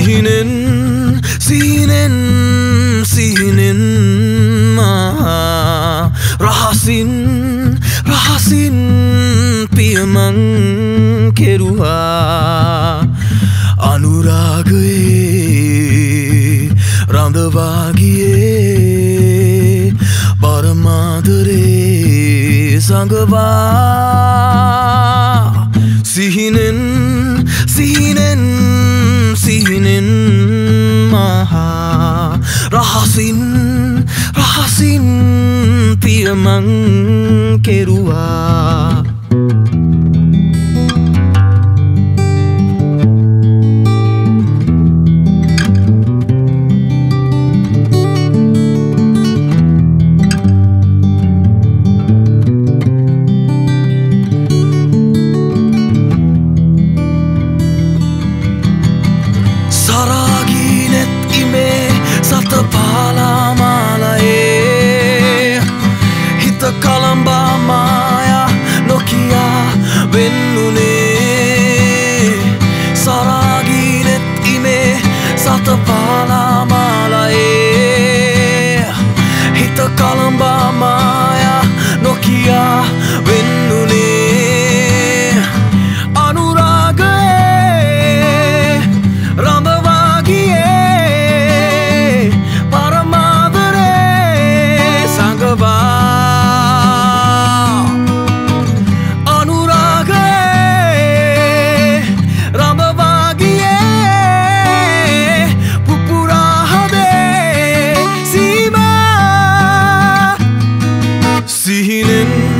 සිහිනෙන් සිහිනෙන් සිහිනෙන් මහා රහසින් රහසින් පියමං කෙරුවා. අනුරාගයේ රඳවාගියේ බරමාදරේ සඟවා රහසින් පියමං කෙරුවා. feeling